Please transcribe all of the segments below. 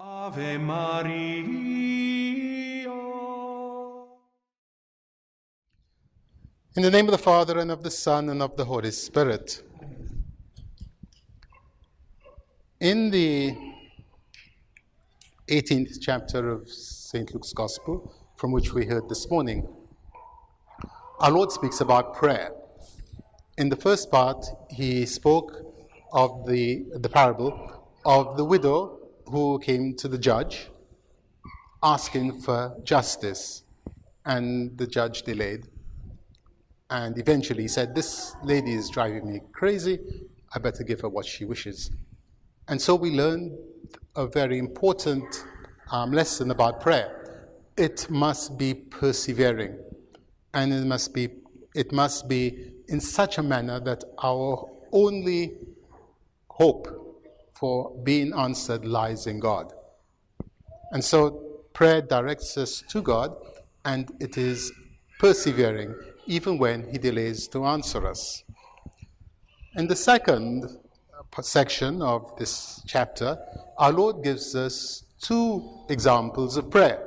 Ave Maria. In the name of the Father, and of the Son, and of the Holy Spirit. In the 18th chapter of St. Luke's Gospel, from which we heard this morning, our Lord speaks about prayer. In the first part, he spoke of the, the parable of the widow who came to the judge asking for justice, and the judge delayed. And eventually he said, This lady is driving me crazy. I better give her what she wishes. And so we learned a very important um, lesson about prayer. It must be persevering, and it must be, it must be in such a manner that our only hope for being answered lies in God. And so prayer directs us to God, and it is persevering even when He delays to answer us. In the second uh, section of this chapter, our Lord gives us two examples of prayer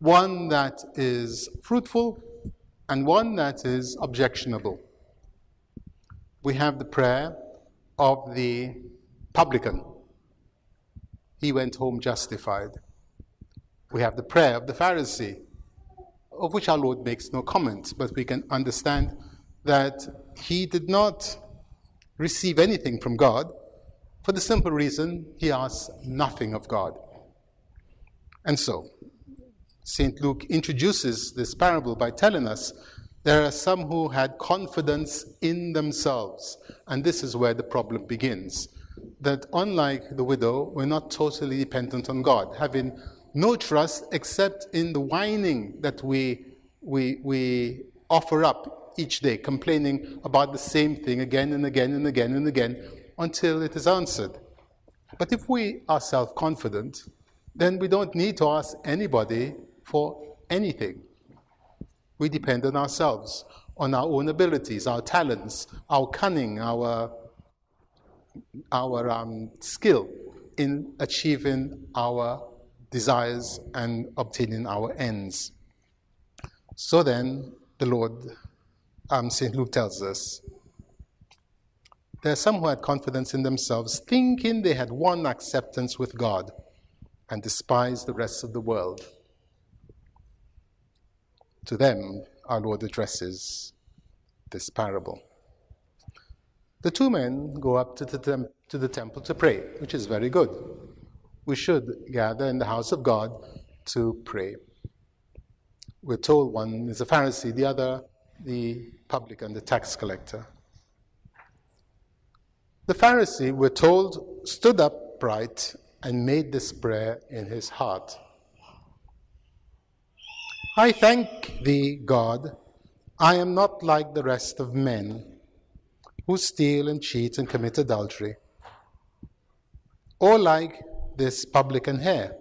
one that is fruitful and one that is objectionable. We have the prayer of the publican. He went home justified. We have the prayer of the Pharisee, of which our Lord makes no comment, but we can understand that he did not receive anything from God for the simple reason he asked nothing of God. And so, St. Luke introduces this parable by telling us there are some who had confidence in themselves, and this is where the problem begins. That unlike the widow, we're not totally dependent on God, having no trust except in the whining that we, we, we offer up each day, complaining about the same thing again and again and again and again until it is answered. But if we are self confident, then we don't need to ask anybody for anything. We depend on ourselves, on our own abilities, our talents, our cunning, our, our um, skill in achieving our desires and obtaining our ends. So then, the Lord, um, St. Luke tells us, there are some who had confidence in themselves, thinking they had won acceptance with God, and despised the rest of the world. To them, our Lord addresses this parable. The two men go up to the, tem- to the temple to pray, which is very good. We should gather in the house of God to pray. We're told one is a Pharisee, the other the publican, the tax collector. The Pharisee, we're told, stood upright and made this prayer in his heart. I thank thee, God, I am not like the rest of men who steal and cheat and commit adultery, or like this publican here.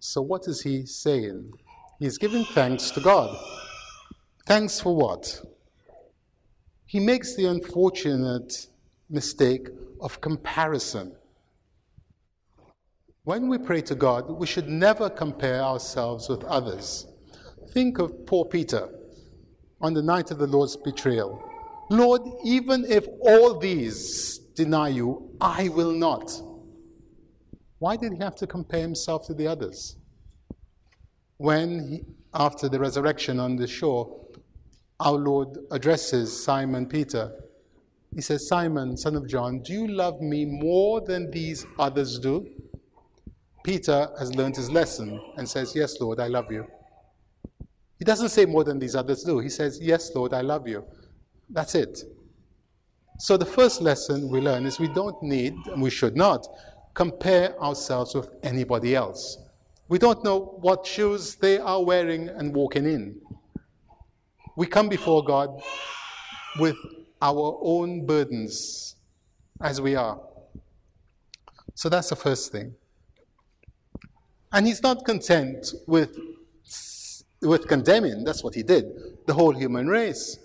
So, what is he saying? He's giving thanks to God. Thanks for what? He makes the unfortunate mistake of comparison. When we pray to God, we should never compare ourselves with others. Think of poor Peter on the night of the Lord's betrayal. Lord, even if all these deny you, I will not. Why did he have to compare himself to the others? When, he, after the resurrection on the shore, our Lord addresses Simon Peter. He says, Simon, son of John, do you love me more than these others do? Peter has learned his lesson and says, Yes, Lord, I love you. He doesn't say more than these others do. He says, Yes, Lord, I love you. That's it. So the first lesson we learn is we don't need, and we should not, compare ourselves with anybody else. We don't know what shoes they are wearing and walking in. We come before God with our own burdens as we are. So that's the first thing. And he's not content with, with condemning, that's what he did, the whole human race.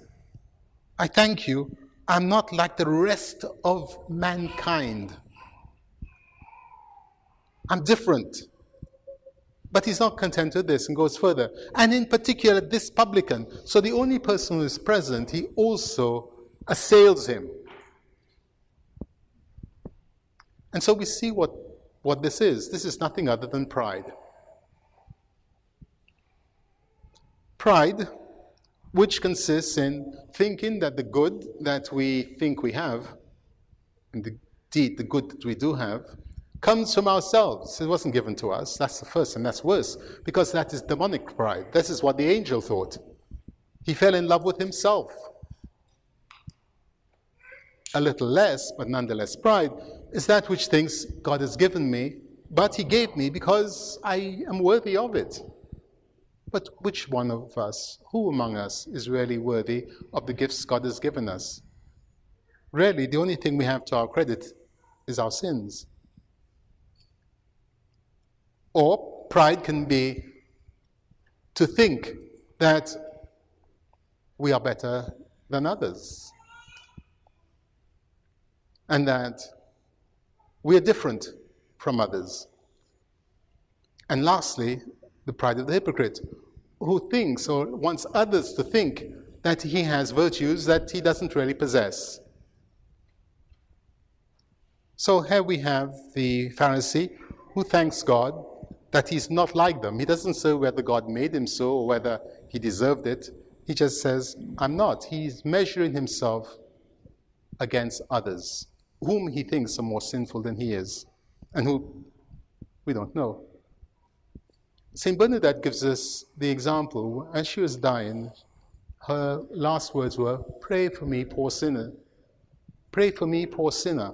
I thank you, I'm not like the rest of mankind. I'm different. But he's not content with this and goes further. And in particular, this publican. So the only person who is present, he also assails him. And so we see what, what this is. This is nothing other than pride. Pride, which consists in thinking that the good that we think we have, and indeed the good that we do have, comes from ourselves. It wasn't given to us. That's the first, and that's worse, because that is demonic pride. This is what the angel thought. He fell in love with himself. A little less, but nonetheless pride, is that which thinks God has given me, but He gave me because I am worthy of it. But which one of us, who among us, is really worthy of the gifts God has given us? Really, the only thing we have to our credit is our sins. Or pride can be to think that we are better than others and that we are different from others. And lastly, the pride of the hypocrite, who thinks or wants others to think that he has virtues that he doesn't really possess. So here we have the Pharisee who thanks God that he's not like them. He doesn't say whether God made him so or whether he deserved it. He just says, I'm not. He's measuring himself against others, whom he thinks are more sinful than he is, and who we don't know. St. Bernadette gives us the example. As she was dying, her last words were, Pray for me, poor sinner. Pray for me, poor sinner.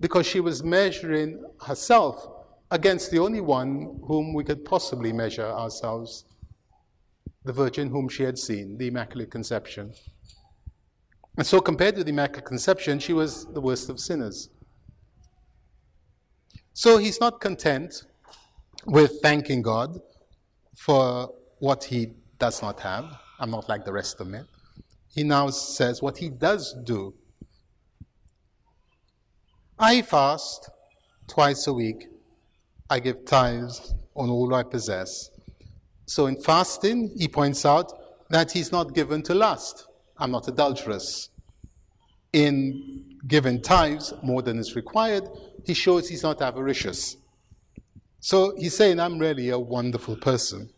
Because she was measuring herself against the only one whom we could possibly measure ourselves the Virgin whom she had seen, the Immaculate Conception. And so, compared to the Immaculate Conception, she was the worst of sinners. So, he's not content with thanking God for what he does not have. I'm not like the rest of men. He now says what he does do. I fast twice a week I give tithes on all I possess. So in fasting, he points out that he's not given to lust. I'm not adulterous. In giving tithes more than is required, he shows he's not avaricious. So he's saying, I'm really a wonderful person.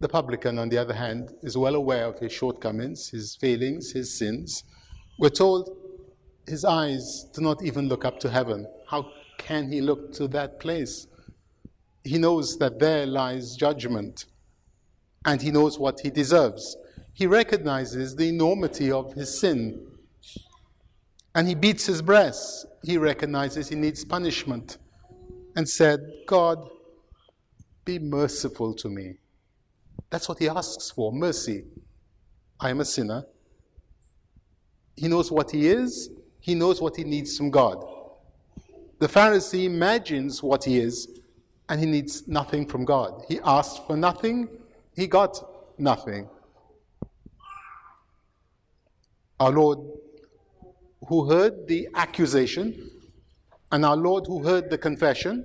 The publican, on the other hand, is well aware of his shortcomings, his failings, his sins. We're told his eyes do not even look up to heaven. How can he look to that place? He knows that there lies judgment, and he knows what he deserves. He recognizes the enormity of his sin, and he beats his breast. He recognizes he needs punishment, and said, God, be merciful to me. That's what he asks for mercy. I am a sinner. He knows what he is, he knows what he needs from God. The Pharisee imagines what he is, and he needs nothing from God. He asked for nothing, he got nothing. Our Lord, who heard the accusation, and our Lord, who heard the confession,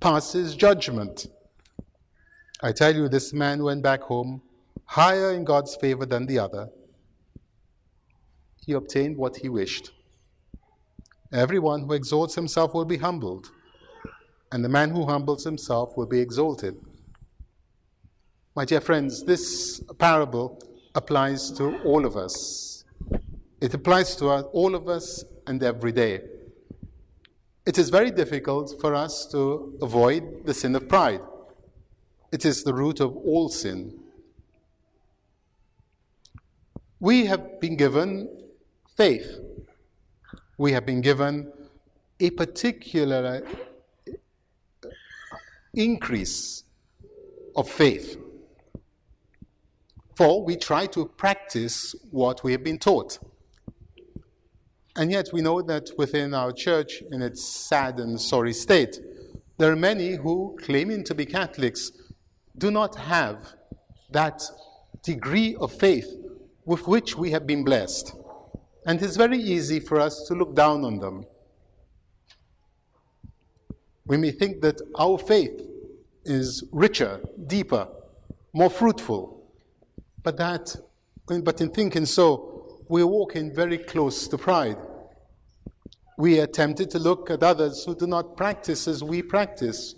passes judgment. I tell you, this man went back home higher in God's favor than the other. He obtained what he wished. Everyone who exalts himself will be humbled, and the man who humbles himself will be exalted. My dear friends, this parable applies to all of us. It applies to all of us and every day. It is very difficult for us to avoid the sin of pride. It is the root of all sin. We have been given faith we have been given a particular increase of faith. For we try to practice what we have been taught. And yet we know that within our church, in its sad and sorry state, there are many who, claiming to be Catholics, do not have that degree of faith with which we have been blessed. And it's very easy for us to look down on them. We may think that our faith is richer, deeper, more fruitful. But that, but in thinking so, we're walking very close to pride. We are tempted to look at others who do not practice as we practice,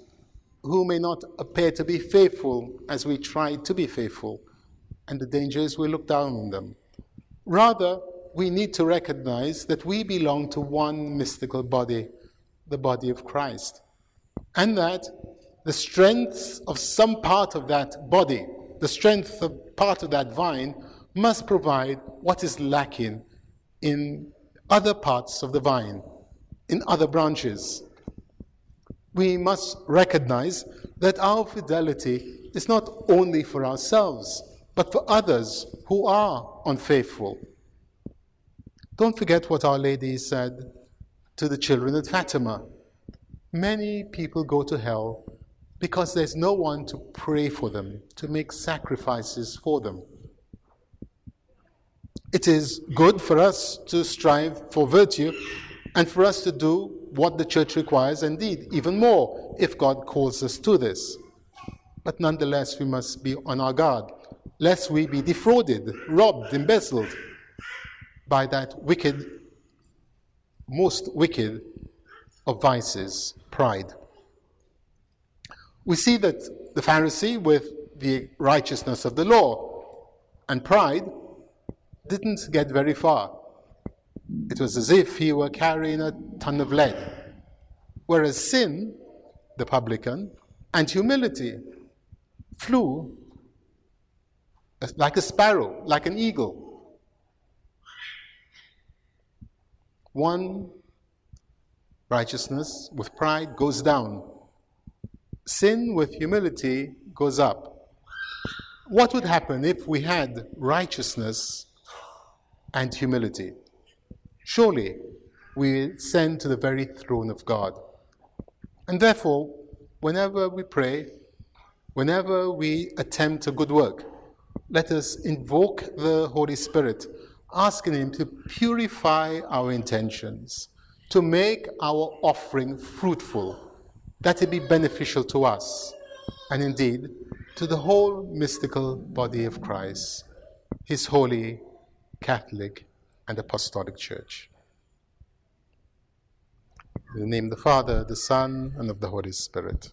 who may not appear to be faithful as we try to be faithful, and the danger is we look down on them. Rather, we need to recognize that we belong to one mystical body, the body of Christ, and that the strength of some part of that body, the strength of part of that vine, must provide what is lacking in other parts of the vine, in other branches. We must recognize that our fidelity is not only for ourselves, but for others who are unfaithful. Don't forget what Our Lady said to the children at Fatima. Many people go to hell because there's no one to pray for them, to make sacrifices for them. It is good for us to strive for virtue and for us to do what the church requires, indeed, even more if God calls us to this. But nonetheless, we must be on our guard, lest we be defrauded, robbed, embezzled by that wicked, most wicked of vices, pride we see that the Pharisee, with the righteousness of the law and pride, didn't get very far. It was as if he were carrying a ton of lead. Whereas sin, the publican, and humility flew like a sparrow, like an eagle. One righteousness with pride goes down sin with humility goes up. What would happen if we had righteousness and humility? Surely we ascend to the very throne of God. And therefore, whenever we pray, whenever we attempt a good work, let us invoke the Holy Spirit, asking Him to purify our intentions, to make our offering fruitful that it be beneficial to us and indeed to the whole mystical body of Christ, his holy, Catholic, and Apostolic Church. In the name of the Father, the Son, and of the Holy Spirit.